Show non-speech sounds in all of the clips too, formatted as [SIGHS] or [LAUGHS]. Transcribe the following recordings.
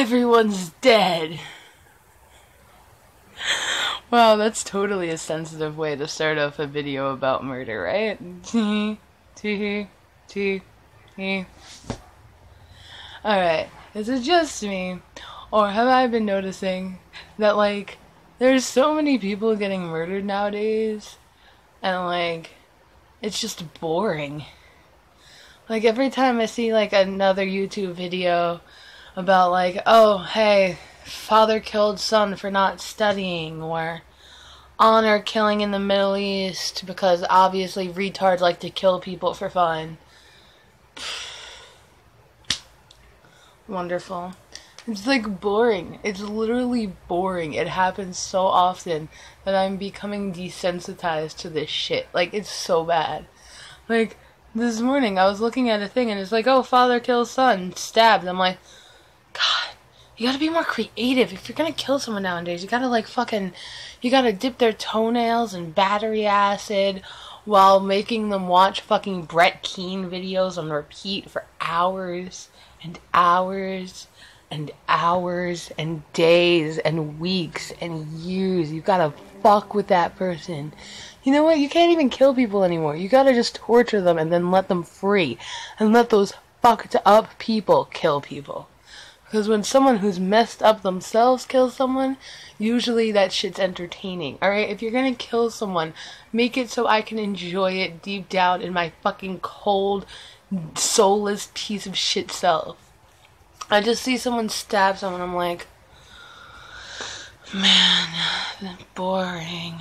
everyone's dead. Wow, that's totally a sensitive way to start off a video about murder, right? Alright, is it just me? Or have I been noticing that, like, there's so many people getting murdered nowadays, and, like, it's just boring. Like, every time I see, like, another YouTube video about, like, oh, hey, father killed son for not studying, or honor killing in the Middle East because obviously retards like to kill people for fun. [SIGHS] Wonderful. It's like boring. It's literally boring. It happens so often that I'm becoming desensitized to this shit. Like, it's so bad. Like, this morning I was looking at a thing and it's like, oh, father kills son, stabbed. I'm like, you gotta be more creative. If you're gonna kill someone nowadays, you gotta, like, fucking, you gotta dip their toenails in battery acid while making them watch fucking Brett Keane videos on repeat for hours and hours and hours and days and weeks and years. You gotta fuck with that person. You know what? You can't even kill people anymore. You gotta just torture them and then let them free. And let those fucked up people kill people. Because when someone who's messed up themselves kills someone, usually that shit's entertaining. Alright? If you're gonna kill someone, make it so I can enjoy it deep down in my fucking cold, soulless piece of shit self. I just see someone stab someone, I'm like, man, that's boring.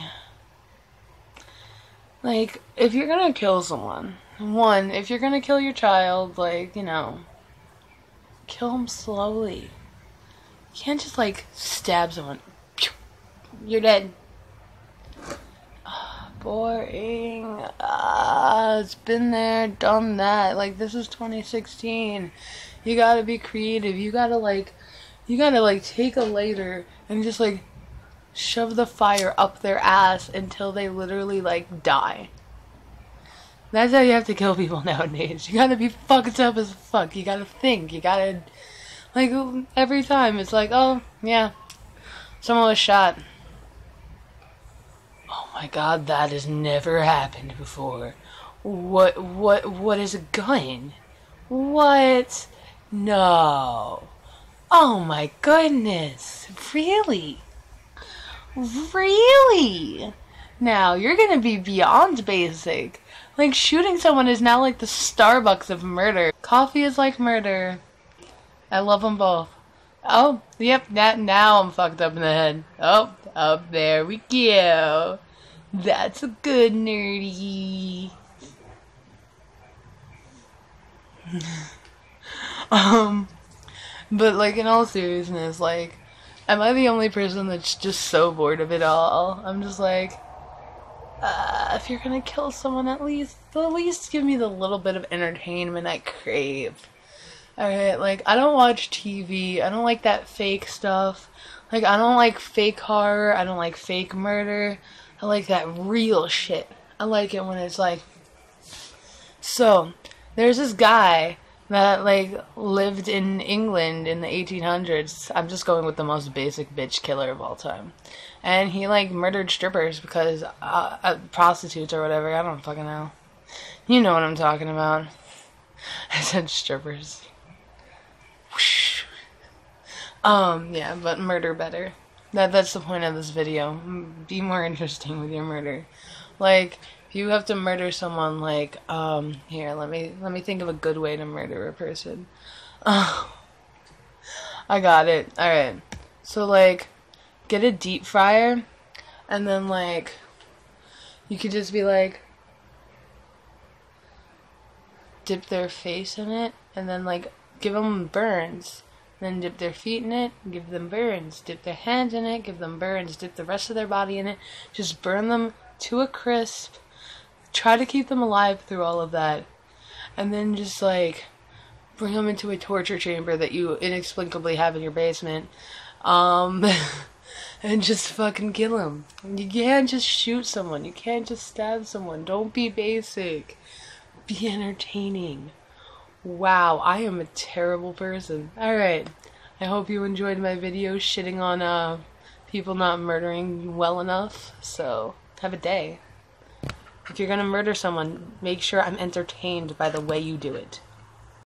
Like, if you're gonna kill someone, one, if you're gonna kill your child, like, you know, kill him slowly. You can't just, like, stab someone. You're dead. [SIGHS] boring. Ah, it's been there, done that. Like, this is 2016. You gotta be creative. You gotta like, you gotta like take a lighter and just like shove the fire up their ass until they literally like die. That's how you have to kill people [LAUGHS] nowadays. You gotta be fucked up as fuck. You gotta think. You gotta, like, every time it's like, oh, yeah, someone was shot. Oh my god, that has never happened before. What, what, what is a gun? What? No. Oh my goodness. Really? Really? Now, you're gonna be beyond basic. Like, shooting someone is now like the Starbucks of murder. Coffee is like murder. I love them both. Oh, yep, that, now I'm fucked up in the head. Oh, up there we go. That's a good nerdy. [LAUGHS] Um, but like in all seriousness, like, am I the only person that's just so bored of it all? I'm just like, uh, if you're gonna kill someone, at least at least give me the little bit of entertainment I crave. Alright, like I don't watch TV. I don't like that fake stuff. Like I don't like fake horror. I don't like fake murder. I like that real shit. I like it when it's like. So, there's this guy that like lived in England in the 1800s. I'm just going with the most basic bitch killer of all time. And he like murdered strippers because uh, uh, prostitutes or whatever. I don't fucking know. You know what I'm talking about. [LAUGHS] I said strippers. Whoosh. Um, yeah, but murder better. That that's the point of this video. Be more interesting with your murder. Like you have to murder someone like um here let me let me think of a good way to murder a person. [LAUGHS] I got it. All right so like get a deep fryer and then like you could just be like dip their face in it and then like give them burns. Then dip their feet in it give them burns. Dip their hands in it give them burns. Dip the rest of their body in it. Just burn them to a crisp try to keep them alive through all of that, and then just like bring them into a torture chamber that you inexplicably have in your basement, um, [LAUGHS] and just fucking kill them. You can't just shoot someone. You can't just stab someone. Don't be basic. Be entertaining. Wow, I am a terrible person. Alright. I hope you enjoyed my video shitting on uh, people not murdering well enough. So, have a day. If you're gonna murder someone, make sure I'm entertained by the way you do it.